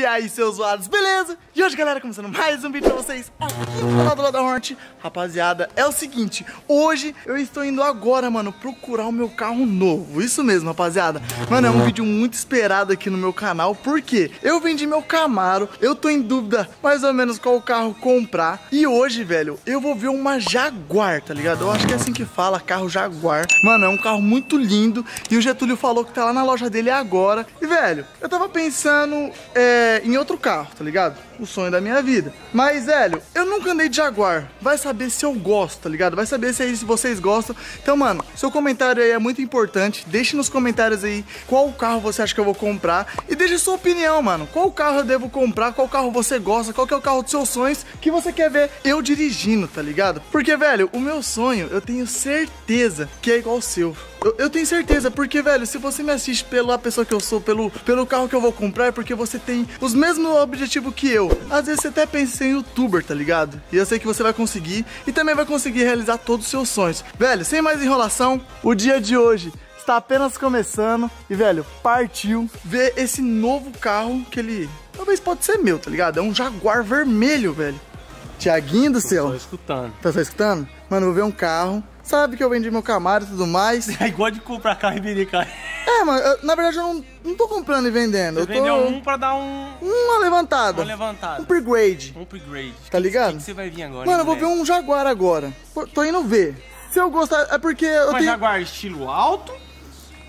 E aí, seus zoados, beleza? E hoje, galera, começando mais um vídeo pra vocês aqui no canal do Lada Hornet. Rapaziada, é o seguinte, hoje eu estou indo agora, mano, procurar o meu carro novo. Isso mesmo, rapaziada. Mano, é um vídeo muito esperado aqui no meu canal, porque eu vendi meu Camaro, eu tô em dúvida mais ou menos qual carro comprar. E hoje, velho, eu vou ver uma Jaguar, tá ligado? Eu acho que é assim que fala, carro Jaguar. Mano, é um carro muito lindo e o Getúlio falou que tá lá na loja dele agora. E, velho, eu tava pensando é, em outro carro, tá ligado? O sonho da minha vida. Mas, velho, eu nunca andei de Jaguar. Vai saber se eu gosto, tá ligado? Vai saber se aí se vocês gostam. Então, mano, seu comentário aí é muito importante. Deixe nos comentários aí qual carro você acha que eu vou comprar. E deixe sua opinião, mano. Qual carro eu devo comprar? Qual carro você gosta? Qual que é o carro dos seus sonhos que você quer ver eu dirigindo, tá ligado? Porque, velho, o meu sonho, eu tenho certeza que é igual ao seu. Eu, eu, tenho certeza, porque, velho, se você me assiste pela pessoa que eu sou, pelo, pelo carro que eu vou comprar, é porque você tem os mesmos objetivos que eu. Às vezes você até pensa em ser youtuber, tá ligado? E eu sei que você vai conseguir e também vai conseguir realizar todos os seus sonhos. Velho, sem mais enrolação, o dia de hoje está apenas começando e, velho, partiu ver esse novo carro que ele talvez pode ser meu, tá ligado? É um Jaguar vermelho, velho. Tiaguinho do céu. Tô escutando. Tá só escutando? Mano, vou ver um carro. Sabe que eu vendi meu Camaro e tudo mais. É igual de comprar carro e vender carro. É, mano, eu, na verdade eu não, não tô comprando e vendendo. Você eu tô... vendeu um pra dar um... Uma levantada. Uma levantada. Um upgrade. Um upgrade. Tá ligado? O que, você vai vir agora? Mano, eu vou ver um Jaguar agora. Tô indo ver. Se eu gostar, é porque eu Mas tenho... Jaguar estilo alto?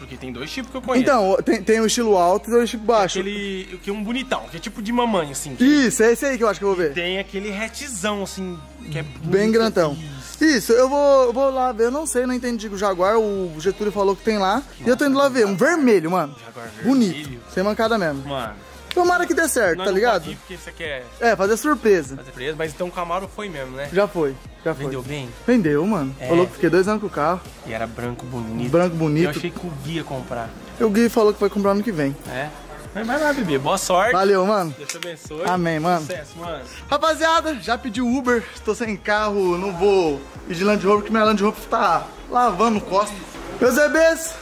Porque tem dois tipos que eu conheço. Então, tem, tem o estilo alto e o estilo baixo. Aquele, que é um bonitão, que é tipo de mamãe, assim. que Isso, é esse aí que eu acho que eu vou ver. Tem aquele retzão, assim, que é Bem grandão. Isso. Isso, eu vou, eu vou lá ver, eu não sei, não entendi o Jaguar, o Getúlio falou que tem lá. e eu tô indo lá ver, um vermelho, mano. Jaguar Bonito, vermelho. sem mancada mesmo. Mano, Tomara que dê certo, nós tá não ligado? pode ir porque você quer É, fazer surpresa. fazer preso, mas então o Camaro foi mesmo, né? Já foi, já foi. Vendeu bem? Vendeu, mano. É. Falou que fiquei dois anos com o carro. E era branco bonito. Branco bonito. Eu achei que o Gui ia comprar. E o Gui falou que vai comprar ano que vem. É? Mas vai lá, bebê. Boa sorte. Valeu, mano. Deus te abençoe. Amém, mano. Sucesso, mano. Rapaziada, já pedi Uber, estou sem carro, não vou ir de Land Rover, porque minha Land Rover tá lavando o costa. Meus bebês,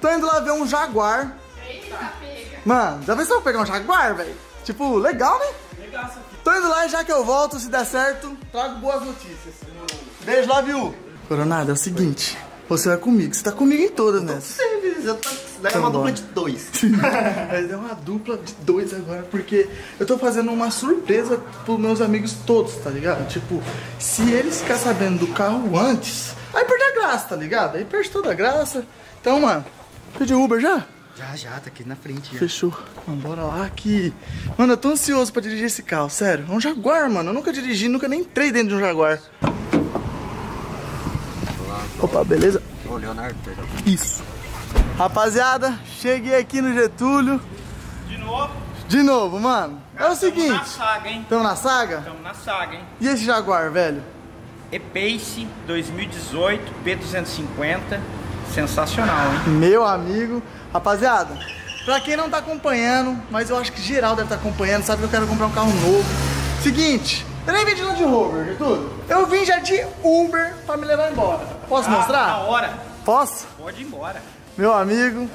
tô indo lá ver um Jaguar. Mano, já pensou eu pegar um Jaguar, velho? Tipo, legal, né? Legal essa Tô indo lá e já que eu volto, se der certo, trago boas notícias. Beijo, love you. Coronado, é o seguinte, você vai comigo, você tá comigo em todas, né? Daí é uma dupla de dois. Mas é uma dupla de dois agora, porque eu tô fazendo uma surpresa pros meus amigos todos, tá ligado? Tipo, se eles ficarem sabendo do carro antes, aí perde a graça, tá ligado? Aí perde toda a graça. Então, mano, pediu Uber já? Já, já, tá aqui na frente. Já. Fechou. Mano, bora lá que. Mano, eu tô ansioso pra dirigir esse carro, sério. É um Jaguar, mano. Eu nunca dirigi, nunca nem entrei dentro de um Jaguar. Opa, beleza? Ô, Leonardo, perdão. Isso. Rapaziada, cheguei aqui no Getúlio. De novo, De novo, mano. É o tamo na seguinte. saga, hein? Tamo na saga? Estamos na saga, hein? E esse Jaguar, velho? E-Pace 2018, P250, sensacional, hein? Meu amigo. Rapaziada, pra quem não tá acompanhando, mas eu acho que geral deve estar acompanhando, sabe que eu quero comprar um carro novo. Seguinte, eu nem vim de Land Rover, Getúlio. Eu vim já de Uber pra me levar embora. Posso Ah, Na mostrar? hora, Posso? pode ir embora. Meu amigo,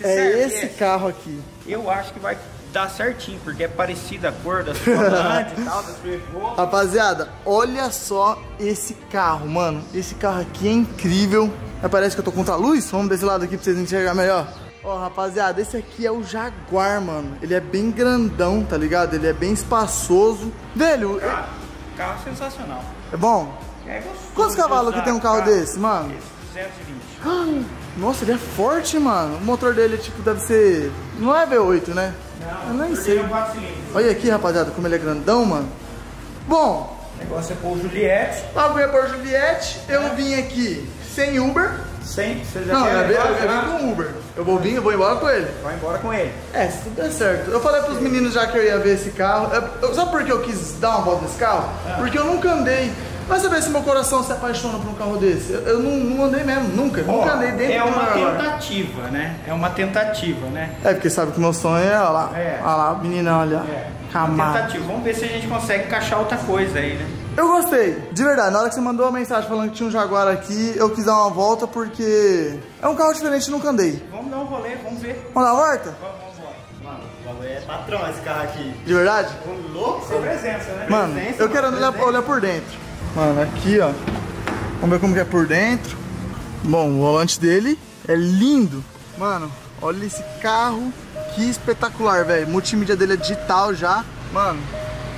é esse esse. carro aqui. Eu acho que vai dar certinho, porque é parecida a cor das volantes e tal, das. Rapaziada, olha só esse carro, mano. Esse carro aqui é incrível. Mas Parece que eu tô contra a luz. Vamos desse lado aqui pra vocês enxergar melhor. Ó, rapaziada, esse aqui é o Jaguar, mano. Ele é bem grandão, tá ligado? Ele é bem espaçoso. Velho, é- Ah, Carro sensacional. é bom? É gostoso Quantos cavalos que tem um carro cara. desse, mano? Esse, 220. Nossa, ele é forte, mano. O motor dele, tipo, deve ser... Não é V8, né? Eu nem sei. é um 4 cilindros. Olha aqui, rapaziada, como ele é grandão, mano. Bom, O negócio é pôr Juliette, Bagulho é por Juliette, eu vim aqui sem Uber. Sem, você já Não, quer eu eu já? vim com Uber. Eu vou vir, eu vou embora com ele. Vai embora com ele. É, se tudo der certo. Eu falei pros meninos já que eu ia ver esse carro. Eu- eu- sabe por que eu quis dar uma volta nesse carro? Porque eu nunca andei. Vai saber se meu coração se apaixona por um carro desse. Eu, eu não, não andei mesmo, nunca. Ó, nunca andei dentro é de um uma Jaguar. tentativa, né? É uma tentativa, né? É, porque sabe que meu sonho é, olha lá. É. Olha lá, meninão ali, ó. É. Uma tentativa. Vamos ver se a gente consegue encaixar outra coisa aí, né? Eu gostei, de verdade. Na hora que você mandou a mensagem falando que tinha um Jaguar aqui, eu quis dar uma volta porque é um carro diferente, nunca andei. Vamos dar um rolê, vamos ver. Vamos dar uma volta? Vamos, vamos embora. É patrão esse carro aqui. De verdade? Um louco? Sem presença, né? Mano, Presença, eu quero mano, olhar, olhar por dentro. Mano, aqui, ó. Vamos ver como que é por dentro. Bom, o volante dele é lindo. Mano, olha esse carro. Que espetacular, velho. Multimídia dele é digital já. Mano,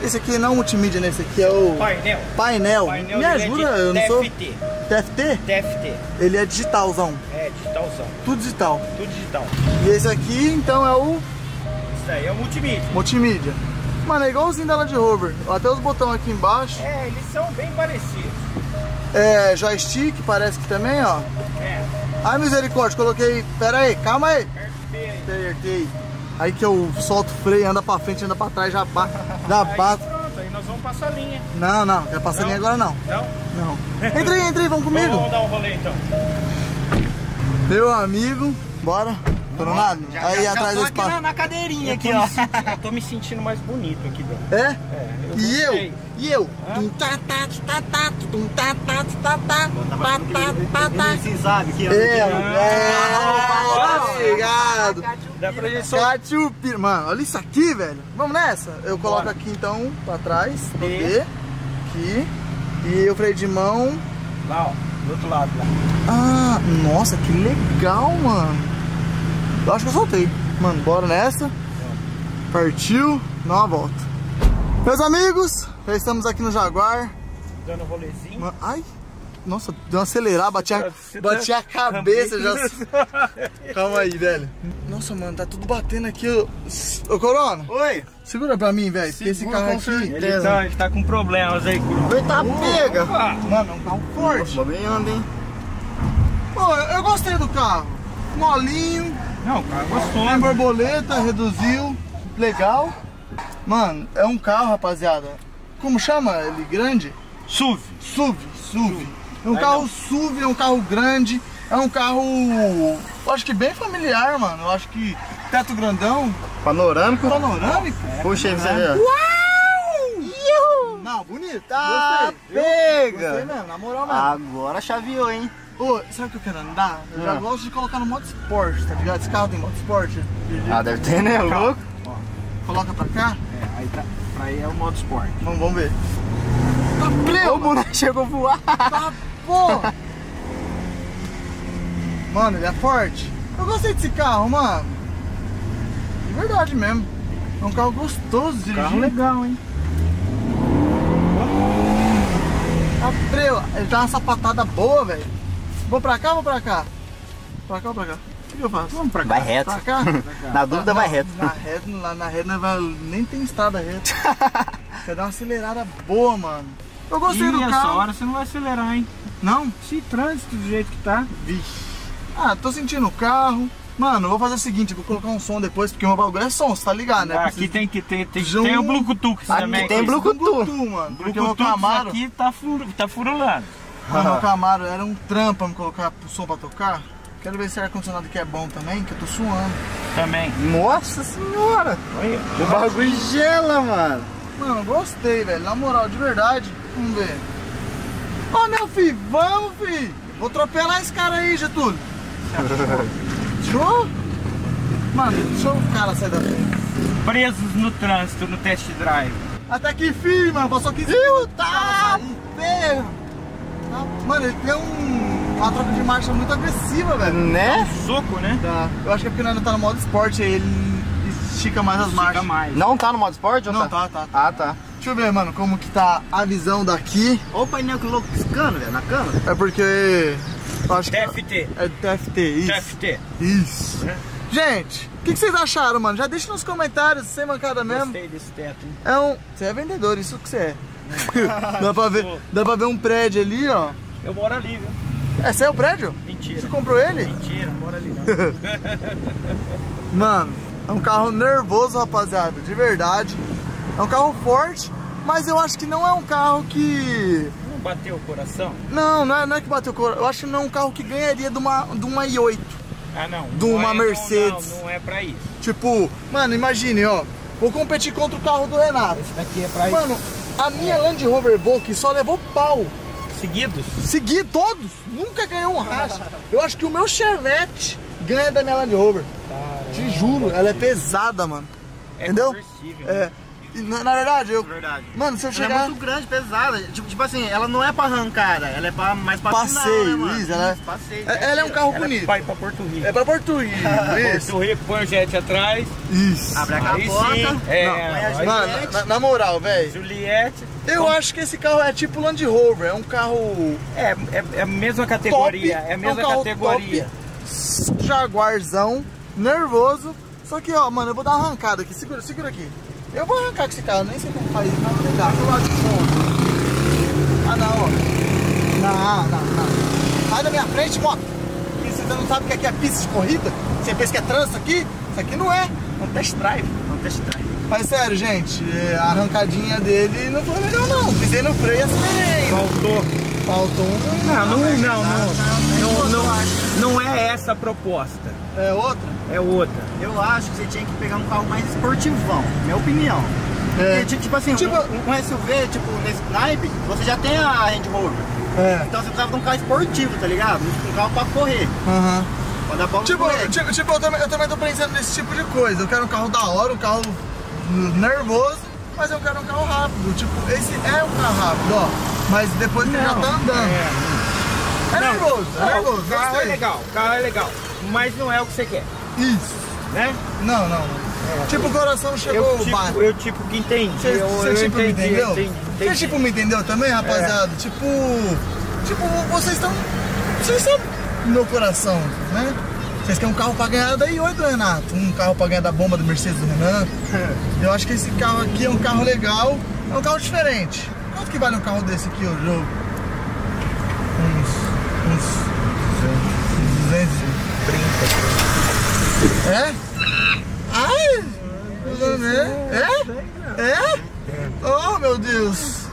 esse aqui não é multimídia, né? Esse aqui é o Painel. painel. Painel Me é ajuda, de eu não sou... TFT. TFT? TFT. Ele é digitalzão. É, digitalzão. Tudo digital. Tudo digital. E esse aqui, então, é o Isso daí é o multimídia. multimídia. Mano, é igualzinho da Land Rover. Até os botões aqui embaixo. É, eles são bem parecidos. É, joystick, parece que também, ó. É, Ai, misericórdia, coloquei. Pera aí, calma aí. Aí. Apertei. Aí que eu solto o freio, anda pra frente, anda pra trás, já, ba já Aí bato. pronto, aí nós vamos passar a linha. Não, não, quero passar Não? linha agora não. Não? Não. Entra aí, entra aí, vamos comigo. Vamos dar um rolê então. Meu amigo, bora. Coronado? Aí já atrás tô do aqui na, espaço. na cadeirinha aqui, ó. Eu tô me sentindo mais bonito aqui dentro. É? É, eu E eu? E eu. Ninguém sabe que é. É, é, obrigado. Dá pra gente só. Mano, olha isso aqui, velho. Vamos nessa. Eu coloco aqui então pra trás, D. Aqui. E o freio de mão. Lá, ó. Do outro lado lá. Ah, nossa, que legal, mano. Eu acho que eu soltei. Mano, bora nessa. Partiu, dá uma volta. Meus amigos, já estamos aqui no Jaguar. Dando um rolezinho. Ai, nossa, deu uma acelerada, bati a, bati tá- a cabeça já. Calma aí, velho. Nossa, mano, tá tudo batendo aqui. Ô, Ô Corona, Oi. segura pra mim, velho. porque Esse carro aqui. Ele tá, ele tá com problemas aí. Eita, pega. Mano, é um carro forte. Nossa, bem anda, hein? Pô, eu, eu gostei do carro. Molinho, Não, o cara tem gostou. borboleta, reduziu. Legal. Mano, é um carro, rapaziada. Como chama ele? Grande? SUV. SUV, SUV. É um Legal. carro SUV, é um carro grande, é um carro, eu acho que bem familiar, mano. Eu acho que teto grandão, Panorâmico. panorâmico. Puxa aí você ver. Uau! Não, bonito. Tá, Gostei. Gostei pega. mesmo, na moral mesmo. Agora chaveou, hein? Ô, sabe o que eu quero andar? Eu já Ah. gosto de colocar no modo esporte, tá ligado? Esse carro tem modo esporte. Ah, deve ter, né? Louco. Coloca pra cá, É, aí tá. Aí é o modo esporte. vamos, vamos ver. Tá O boneco chegou a voar. tá porra! Mano, ele é forte. Eu gostei desse carro, mano. De verdade mesmo. É um carro gostoso de dirigir. Carro legal, hein? Tá trela. Ele tá uma sapatada boa, velho. Vou pra cá ou vou pra cá? Pra cá ou pra cá? Que eu faço? Vamos pra cá. Vai reto. Pra cá? Na dúvida, vai reto. Na reta, na, na reta não vai, nem tem estrada reta. Quer dar uma acelerada boa, mano. Eu gostei do Ih, essa carro. hora você não vai acelerar, hein? Não? Se trânsito do jeito que tá. Vixe. Ah, tô sentindo o carro. Mano, eu vou fazer o seguinte, vou colocar um som depois, porque o meu bagulho é som, você tá ligado, né? aqui Preciso tem que ter. Tem, João- tem o Bluetooth Aqui também. tem Chris. Bluetooth. do Bluetooth, mano. Porque o Bluetooth Camaro, aqui tá, fur, tá furulando. o meu Camaro era um trampo pra me colocar o som pra tocar. Quero ver se o ar-condicionado aqui é bom também, que eu tô suando. Também. Nossa senhora. Olha. O bagulho gela, mano. Mano, gostei, velho. Na moral, de verdade. Vamos ver. Ó, meu filho, vamos, filho. Vou atropelar esse cara aí, Getúlio. Show? Mano, deixa o cara sair da frente. Presos no trânsito, no test drive. Até que fim, mano. Passou 15 minutos. Tá feio. Tá- Mano, ele tem um, uma troca de marcha muito agressiva, velho. Né? Soco, né? Tá. Eu acho que é porque nós ainda tá no modo esporte, aí ele estica mais as Fica marchas. mais. Não tá no modo esporte ou Não, tá, tá. Ah, tá. Deixa eu ver, mano, como que tá a visão daqui. Olha o painel que louco piscando, velho, na câmera. É porque acho que TFT. é TFT, isso. TFT. Isso. Gente, o que, que vocês acharam, mano? Já deixa nos comentários, sem mancada mesmo. Gostei desse teto, hein? É um. Você é vendedor, isso que você é. dá, pra ver, dá pra ver um prédio ali, ó. Eu moro ali, viu? É seu o prédio? Mentira. Você comprou ele? Mentira, moro ali não. Mano, é um carro nervoso, rapaziada, de verdade. É um carro forte, mas eu acho que não é um carro que. Não bateu o coração? Não, não é, não é que bateu o coração. Eu acho que não é um carro que ganharia de uma, de uma i8. Ah, não. De Não uma é- não, Mercedes. Não, não é pra isso. Tipo, mano, imagine, ó. Vou competir contra o carro do Renato. Esse daqui é pra isso. Mano, a minha Land Rover Evoque só levou pau. Seguidos? Segui todos, nunca ganhou um racha. Eu acho que o meu Chevette ganha da minha Land Rover. Te juro, ela é pesada, mano. É entendeu? conversível. É. Na, na verdade, eu. Verdade. Mano, se eu Ela chegar. é muito grande, pesada. Tipo, tipo assim, ela não é pra arrancada, ela é pra, mais pra Passeio, final, né, mano? isso, ela é- passeio. É- Ela é um carro Ela bonito. vai pra Porto Rico. É pra Porto Rico. isso. Porto Rico, põe o jet atrás. Isso. Abre a capota. sim. É, Não, Mano, na, na moral, velho. Juliette. Eu acho que esse carro é tipo Land Rover. É um carro É, é, é a mesma categoria. top. É a mesma um carro categoria. top, Jaguarzão, nervoso. Só que, ó, mano, eu vou dar uma arrancada aqui. Segura, segura aqui. Eu vou arrancar com esse carro, nem sei como faz isso, mas vou tentar. Do lado de fora. Ah, não, ó. Não, não, não. Sai da minha frente, moto. Você não sabe que aqui é pista de corrida? Você pensa que é trânsito aqui? Isso aqui não é. É um test drive. Vamos testar. Mas sério, gente, é, a arrancadinha dele não foi legal não. Pisei no freio e acelerei. Faltou. Faltou um. Não, não, não, não. Não, não, não é essa a proposta. É outra? É outra. Eu acho que você tinha que pegar um carro mais esportivão, minha opinião. É. Porque, tipo, assim, Tipo- um, um SUV, tipo, nesse naipe, você já tem a Range Rover. É. Então você precisava de um carro esportivo, tá ligado? Um carro pra correr. Aham. Pra dar pra Tipo, tipo, tipo, eu, também, eu também tô pensando nesse tipo de coisa. Eu quero um carro da hora, um carro nervoso, mas eu quero um carro rápido. Tipo, esse é um carro rápido, ó. Mas depois que ele já tá andando. É, nervoso, é nervoso. o carro é legal, o carro é legal. Mas não é o que você quer, Isso. né? Não, não. tipo, o coração chegou Eu tipo, bar. eu tipo que entendi. Você tipo me entendi, entendeu? entendi, Você tipo me entendeu também, rapaziada? Tipo. Tipo, vocês estão. Vocês sabem o meu coração, né? Vocês querem um carro pra ganhar da i8 do Renato, um carro pra ganhar da bomba do Mercedes do Renan. Eu acho que esse carro aqui é um carro legal, é um carro diferente. Quanto que vale um carro desse aqui? Uns. Uns. É? Ai! É? É? Oh, meu Deus!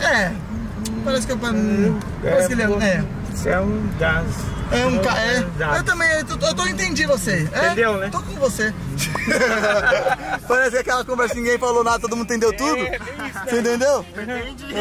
É. Parece que eu. Parece que ele é. É, Isso é um gás. é um carro. É. Gás. Eu também, eu, tô- eu tô entendi você. É? Entendeu, né? Tô com você. Parece que aquela conversa que ninguém falou nada, todo mundo entendeu tudo. É, Você entendeu? Entendi.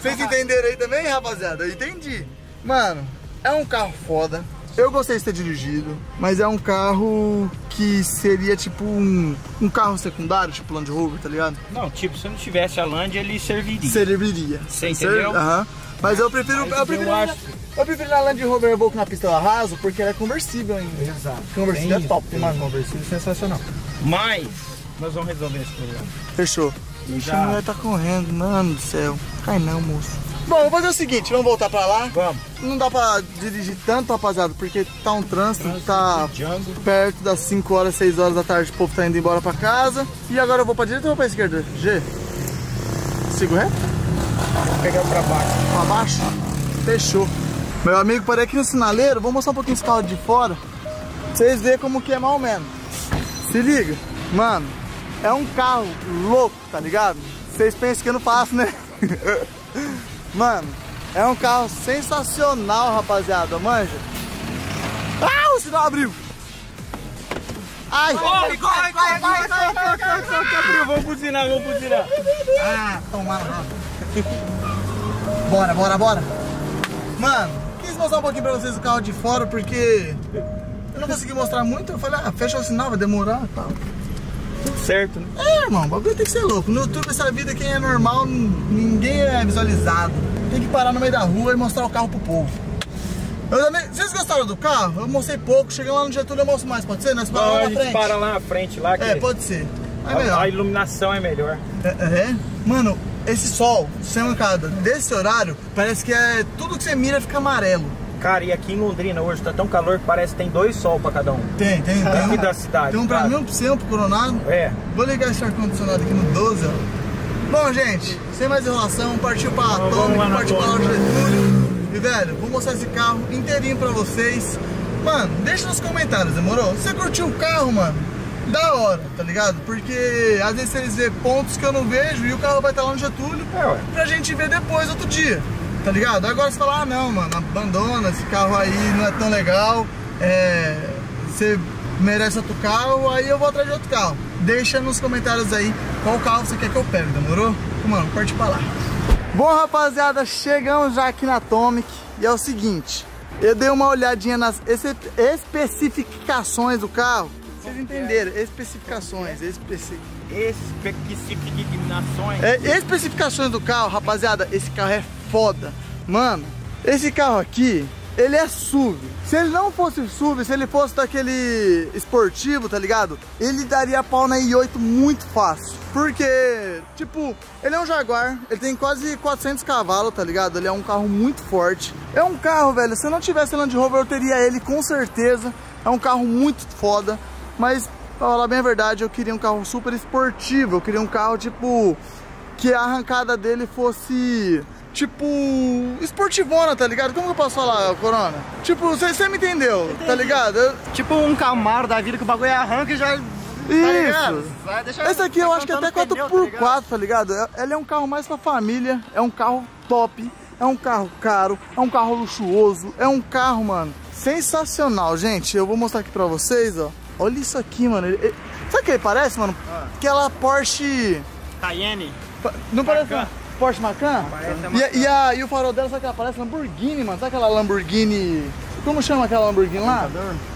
Vocês entenderam aí também, rapaziada? Eu entendi. Mano, é um carro foda. Eu gostei de ter dirigido, mas é um carro que seria tipo um, um carro secundário, tipo Land Rover, tá ligado? Não, tipo, se não tivesse a Land, ele serviria. Serviria. Você entendeu? Aham. Mas eu prefiro. Mas eu prefiro. eu na- acho- Eu prefiro na Land Rover Evoque na pista raso porque ela é conversível ainda. Exato. Conversível é top, mano. Conversível sensacional. Mas, nós vamos resolver esse problema. Fechou. Já. a mulher tá correndo, mano do céu. Cai não, moço. Bom, vou fazer o seguinte, vamos voltar pra lá. Vamos. Não dá pra dirigir tanto, rapaziada, porque tá um trânsito, tá Django. perto das 5 horas, 6 horas da tarde, o povo tá indo embora pra casa. E agora eu vou pra direita ou vou pra esquerda? G? Sigo reto? Vou pegar pra baixo. Pra baixo? Fechou. Meu amigo, parei aqui no sinaleiro, vou mostrar um pouquinho esse carro de fora. Pra vocês verem como que é ou menos. Se liga, mano, é um carro louco, tá ligado? Vocês pensam que eu não faço, né? mano, é um carro sensacional, rapaziada, manja. Ah, o sinal abriu! Ai! Corre, corre, corre, corre, corre, corre, corre, corre, abriu. Vamos buzinar, vamos buzinar. Ah, tomara lá. Bora, bora, bora. Mano, quis mostrar um pouquinho pra vocês o carro de fora porque eu não consegui mostrar muito. Eu falei, ah, fecha o sinal, vai demorar e tal. Tudo certo, né? É, irmão, o bagulho tem que ser louco. No YouTube, essa vida, quem é normal, ninguém é visualizado. Tem que parar no meio da rua e mostrar o carro pro povo. Eu também, vocês gostaram do carro? Eu mostrei pouco, chegando lá no Getúlio eu mostro mais, pode ser? Nós paramos a lá na frente. para lá na frente, lá que É, pode ser. É a, melhor. a iluminação é melhor. É, é? Mano, esse sol, sem mancada, desse horário, parece que é tudo que você mira fica amarelo. Cara, e aqui em Londrina hoje tá tão calor que parece que tem dois sol pra cada um. Tem, tem, tem. Aqui um, da cidade, Tem um pra mim, um você, um pro Coronado. É. Vou ligar esse ar-condicionado aqui no 12, ó. Bom, gente, sem mais enrolação, partiu pra Atômico, partiu pra loja Getúlio. E, velho, vou mostrar esse carro inteirinho pra vocês. Mano, deixa nos comentários, demorou? Você curtiu o carro, mano? Da hora, tá ligado? Porque às vezes eles vê pontos que eu não vejo e o carro vai estar lá no Getúlio É, ué. pra gente ver depois, outro dia, tá ligado? Agora você fala, ah não, mano, abandona, esse carro aí não é tão legal, é, você merece outro carro, aí eu vou atrás de outro carro. Deixa nos comentários aí qual carro você quer que eu pegue, demorou? Mano, parte pra lá. Bom, rapaziada, chegamos já aqui na Atomic e é o seguinte, eu dei uma olhadinha nas espe- especificações do carro Vocês entenderam? Especificações, especi... Especificações. É, especificações do carro, rapaziada, esse carro é foda. Mano, esse carro aqui, ele é SUV. Se ele não fosse SUV, se ele fosse daquele esportivo, tá ligado? Ele daria pau na i8 muito fácil. Porque, tipo, ele é um Jaguar, ele tem quase 400 cavalos, tá ligado? Ele é um carro muito forte. É um carro, velho, se eu não tivesse Land Rover, eu teria ele com certeza. É um carro muito foda, mas pra falar bem a verdade, eu queria um carro super esportivo. Eu queria um carro, tipo, que a arrancada dele fosse tipo esportivona, tá ligado? Como que eu posso falar, Corona? Tipo, você me entendeu, tá ligado? Eu- Tipo um Camaro da vida que o bagulho arranca e já. Tá ligado? Isso. Deixar Esse aqui eu acho que é até contando 4x4, tá ligado? É- Ele é um carro mais pra família, é um carro top, é um carro caro, é um carro luxuoso, é um carro, mano, sensacional, gente. Eu vou mostrar aqui pra vocês, ó. Olha isso aqui, mano. Ele- ele- Sabe o que ele parece, mano? Ah. Aquela Porsche... Cayenne. Não parece Macan. Porsche Macan? Parece a E, a- e, a- e o farol dela, sabe que ela parece Lamborghini, mano? Sabe aquela Lamborghini... Como chama aquela Lamborghini lá?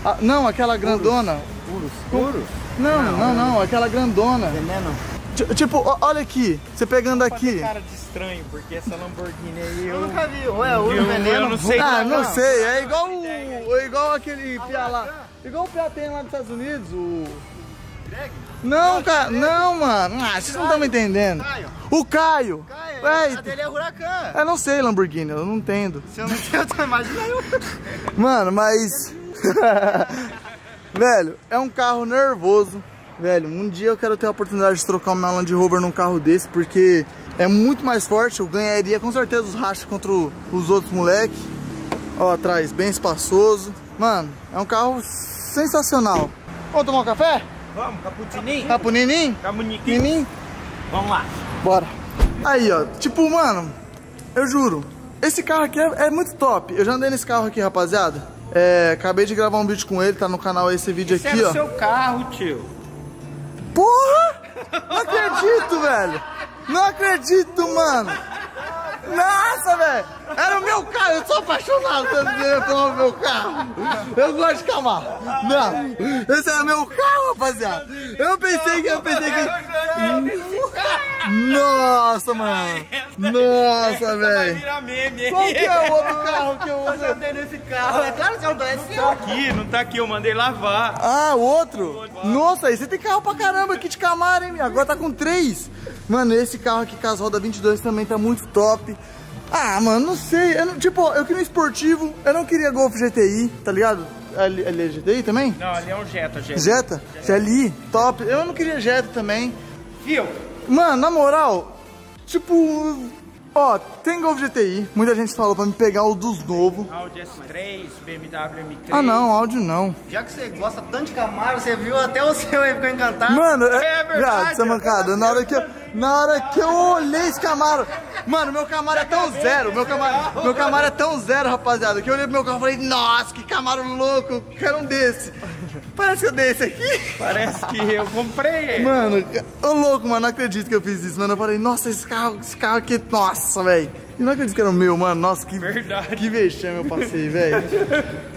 Ah, não, aquela grandona. Puros. Puros? Não, não, não, aquela grandona. Veneno. Ti- Tipo, olha aqui, você pegando aqui. Cara de estranho, porque essa Lamborghini aí Eu eu. nunca vi. Ou é ouro Eu- veneno. eu não sei. Ah, não, não não. sei, é igual o, é igual aquele pia lá. Igual o pia tem lá nos Estados Unidos, o. Não, cara, não, mano. Ah, vocês não estão me entendendo. Caio. O Caio. Caio, É, a dele é huracan. eu não sei Lamborghini, eu não entendo. Se eu não sei, eu tô imaginando. Mano, mas. Velho, é um carro nervoso. Velho, um dia eu quero ter a oportunidade de trocar uma Land Rover num carro desse, porque é muito mais forte. Eu ganharia com certeza os rachas contra os outros moleques. Ó, atrás, bem espaçoso. Mano, é um carro sensacional. Vamos tomar um café? Vamos, caputininho? Tá pro Ninim? Camuniquinho. Ninim? Vamos lá. Bora. Aí, ó. Tipo, mano, eu juro. Esse carro aqui é, é muito top. Eu já andei nesse carro aqui, rapaziada. É, acabei de gravar um vídeo com ele, tá no canal esse vídeo Esse aqui, era ó. o seu carro, tio. Porra! Não acredito, velho! Não acredito, mano! Nossa, velho! Era o meu carro, eu sou apaixonado pelo meu carro! Eu gosto de Camaro! Não! Esse é meu carro, rapaziada! Eu pensei que. Eu pensei que. Nossa, mano! Nossa, velho! Qual que é o outro carro que eu uso? andei nesse carro. É claro que é um é Tá seu. aqui, não tá aqui, eu mandei lavar. Ah, o outro? Nossa, aí você tem carro pra caramba aqui de Camaro, hein? Agora tá com três. Mano, esse carro aqui com as rodas 22 também tá muito top. Ah, mano, não sei. Eu não- tipo, eu queria um esportivo. Eu não queria Golf GTI, tá ligado? Ali, ali é GTI também? Não, ali é um Jetta, Jetta. Jetta? GLI? Top. Eu não queria Jetta também. Viu? Mano, na moral, tipo... Ó, tem Golf GTI. Muita gente falou pra me pegar o dos novos. Audi S3, BMW M3. Ah, não, áudio não. Já que você gosta tanto de Camaro, você viu até o seu aí ficou encantado. Mano, É é, verdade. viado, essa mancada. Na hora que eu, na hora que eu olhei esse Camaro, mano, meu Camaro é tão zero, meu Camaro, meu Camaro é tão zero, rapaziada, que eu olhei pro meu carro e falei, nossa, que Camaro louco, eu quero um desse. Parece que eu dei esse aqui. Parece que eu comprei ele. Mano, ô louco, mano, não acredito que eu fiz isso, mano. Eu falei, nossa, esse carro, esse carro aqui, nossa, velho. E não acredito que era o meu, mano. Nossa, que, Verdade. que vexame eu passei, velho.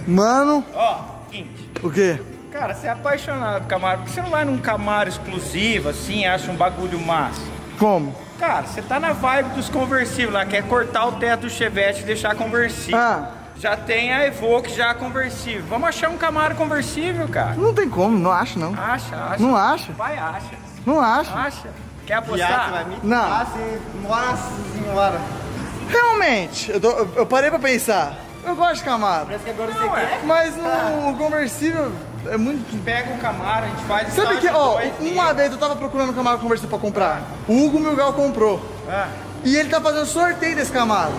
Mano, Ó, seguinte. o quê? Cara, você é apaixonado por Camaro. Por que você não vai num Camaro exclusivo, assim, acha um bagulho massa? Como? Cara, você tá na vibe dos conversíveis lá, quer cortar o teto do Chevette e deixar conversível. Ah, Já tem a Evoque já conversível. Vamos achar um Camaro conversível, cara. não tem como, não acho, não. Acha, acha. Não acha? Vai, acha. Não acho. Acha. Quer você vai apostar? me Não. Ah. Nossa senhora. Realmente, eu, tô- eu- parei pra pensar. Eu gosto de Camaro. Parece que agora Não, você é. quer. Mas no conversível é muito. Pega o Camaro, a gente faz Sabe que, ó, uma vez eu tava procurando um Camaro conversível pra comprar. O Hugo Milgal comprou. Ah, E ele tá fazendo sorteio desse Camaro.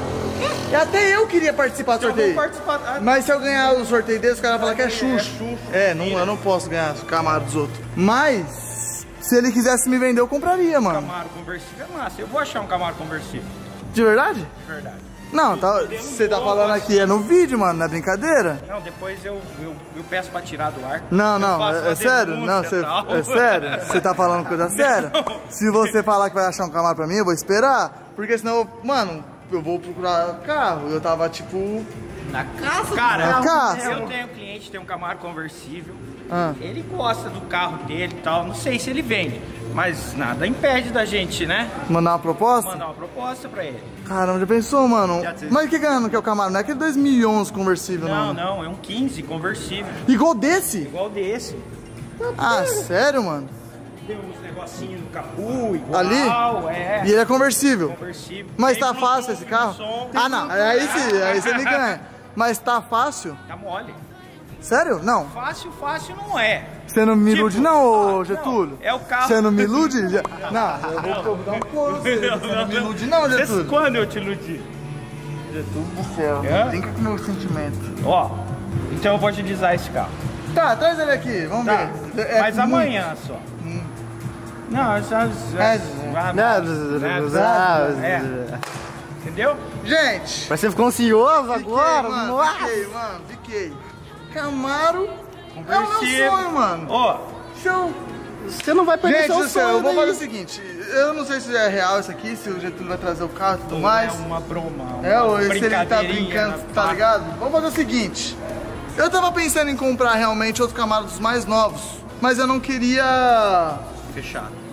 E até eu queria participar do sorteio. participar. Ah, Mas se eu ganhar o sorteio desse, os caras vão falar que é É Xuxo. Xuxo. É, não, eu não posso ganhar o Camaro dos outros. Mas, se ele quisesse me vender, eu compraria, mano. Camaro conversível é massa. Eu vou achar um Camaro conversível. De verdade? De verdade. Não, tá, você tá falando aqui é no vídeo, mano, não é brincadeira? Não, depois eu, eu, eu peço pra tirar do ar. Não, não, é, é sério? Não, cê, é sério? Você tá falando coisa séria? Se você falar que vai achar um Camaro pra mim, eu vou esperar. Porque senão, mano, eu vou procurar carro. Eu tava tipo. Na caça Cara, Na caça. eu tenho cliente, tem um Camaro conversível. Ah. Ele gosta do carro dele e tal. Não sei se ele vende, mas nada impede da gente, né? Mandar uma proposta? Mandar uma proposta pra ele. Caramba, já pensou, mano? Já. Mas o que ganhando que é o Camaro? Não é aquele 2011 conversível, Não, não. não, é um 15 conversível. Igual desse? Igual desse. Ah, sério, mano? Tem uns negocinhos no capu, igual. Ali? É. E ele é conversível. Conversível. Mas Tem tá fácil esse carro? som, Ah, não. Bluetooth. Aí sim, aí você me ganha. Mas tá fácil? Tá mole. Sério? Não. Fácil, fácil não é. Você não me Tipo, ilude, não, ah, ô não, Getúlio? é o carro. Você não me ilude? Já- Não, eu vou, eu vou dar um pulo. Você não me ilude, não, Desde Getúlio. quando eu te iludi? Getúlio do céu. É? Brinca com meu sentimento. Ó, então eu vou te designar esse carro. Tá, traz ele aqui, vamos Tá, ver. É mas muito- amanhã só. Não, já. já, É. já é. Entendeu? Gente, Mas você ficou ansioso fiquei, agora? mano, Nossa. fiquei, mano, fiquei. Camaro é o meu sonho, mano. Ó, Se eu Você não vai perder Gente seu do céu, sonho eu vou fazer o seguinte, eu não sei se é real isso aqui, se o Getúlio vai trazer o carro e tudo mais. é uma broma. É, ou uma se ele tá brincando, na tá ligado? Vamos fazer o seguinte. Eu tava pensando em comprar realmente outro Camaro dos mais novos, mas eu não queria... Fechado.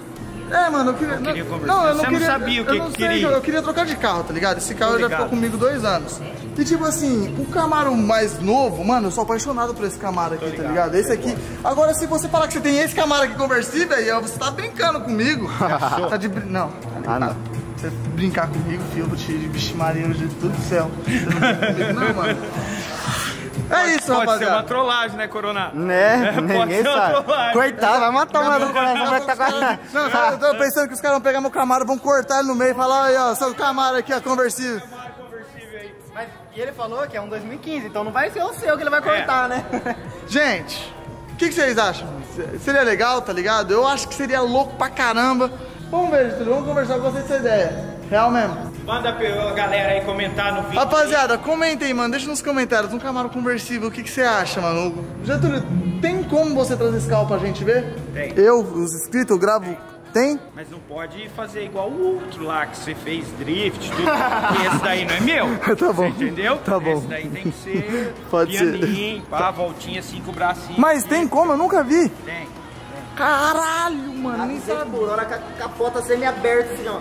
É, mano, eu queria... queria não, conversar. não, eu não Você não queria... sabia o eu que não que sei, queria. Eu queria trocar de carro, tá ligado? Esse carro já ligado. ficou comigo dois anos. E tipo assim, o Camaro mais novo, mano, eu sou apaixonado por esse Camaro aqui, tá ligado. ligado? Esse aqui. Agora, se você falar que você tem esse Camaro aqui conversível, aí você tá brincando comigo. tá de. Não. Ah, não. Você brincar comigo, filho, eu vou te vixe Maria de tudo do céu. Você não brinca comigo, não, mano. É isso, Pode ser uma rapaziada. trollagem, né, Corona? Né? Pode Ninguém ser uma sabe. trollagem. Coitado, vai matar o meu coração, vai estar com a... Não, cara, eu tô pensando que os caras vão pegar meu Camaro, vão cortar ele no meio e falar, aí, ó, seu Camaro aqui, ó, conversível. Mas e ele falou que é um 2015, então não vai ser o seu que ele vai cortar, né? Gente, o que, que vocês acham? Seria legal, tá ligado? Eu acho que seria louco pra caramba. Vamos ver, vamos conversar, eu gostei dessa ideia. Real mesmo. Manda pra galera aí comentar no vídeo. Rapaziada, comenta aí, mano. Deixa nos comentários. Um Camaro conversível, o que, que você acha, mano? Getúlio, tem como você trazer esse carro pra gente ver? Tem. Eu, os inscritos, eu gravo. Tem? Mas não pode fazer igual o outro lá que você fez drift, tudo. esse daí não é meu. Tá bom. Você entendeu? Tá bom. Esse daí tem que ser Pode ser. pianinho, pá, voltinha assim com o bracinho. Mas tem como? Eu nunca vi. Tem. Caralho, mano. Nem sabe. por hora com a capota semi-aberta, assim, ó.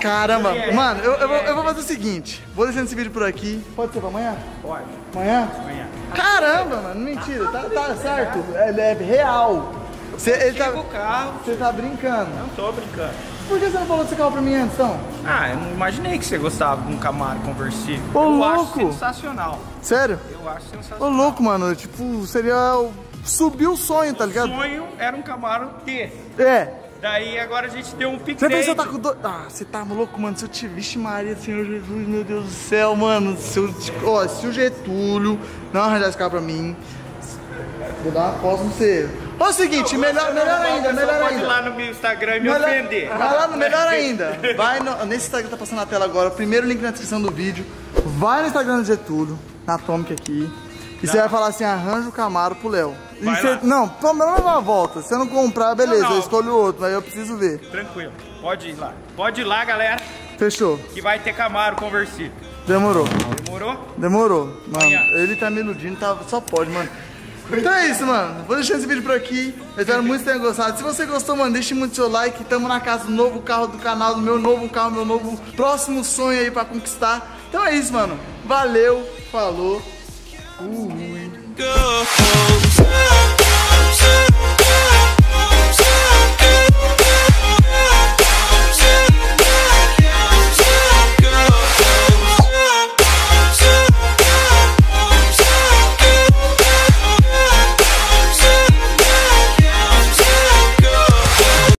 Caramba, mano, eu, eu, vou, eu vou fazer o seguinte. Vou deixando esse vídeo por aqui. Pode ser pra amanhã? pode. Amanhã? Amanhã. Caramba, mano, mentira, tá, tá certo. É, é real. Você, ele tá, o carro, você tá brincando. não tô brincando. Por que você não falou desse carro pra mim antes, então? Ah, eu não imaginei que você gostava de um Camaro conversível. Ô, eu louco! acho sensacional. Sério? Eu acho Ô, sensacional. louco, mano, tipo, seria o- subir o sonho, tá O ligado? sonho era um Camaro desse. É. Daí agora a gente deu um upgrade. Você pensou tá com do... Ah, você tá louco, mano. Se eu te vixe Maria, Senhor Jesus, meu Deus do céu, mano. Se, eu, ó, se o Getúlio não arranjar esse carro pra mim, vou dar uma aposta no você. Ó, o seguinte, melhor, melhor ainda, A pessoa melhor pode ir ainda. lá no meu Instagram e me Melhor- ofender. Vai lá no melhor ainda. Vai no, nesse Instagram que tá passando na tela agora, o primeiro link na descrição do vídeo. Vai no Instagram do Getúlio, na Atomic aqui. E você vai falar assim, arranja o Camaro pro Léo. Você-. Não, pelo menos uma volta. Se você não comprar, beleza, Não, não. eu escolho outro, mas eu preciso ver. Tranquilo. Pode ir lá. Pode ir lá, galera, Fechou. que vai ter Camaro conversível. Demorou. Demorou? Demorou. Mano, Amanhã. ele tá me iludindo, tá, só pode, mano. Então é isso, mano. Vou deixando esse vídeo por aqui. Eu espero muito que tenham gostado. Se você gostou, mano, deixe muito seu like. Tamo na casa do novo carro do canal, do meu novo carro, meu novo próximo sonho aí pra conquistar. Então é isso, mano. Valeu, falou. Ooh.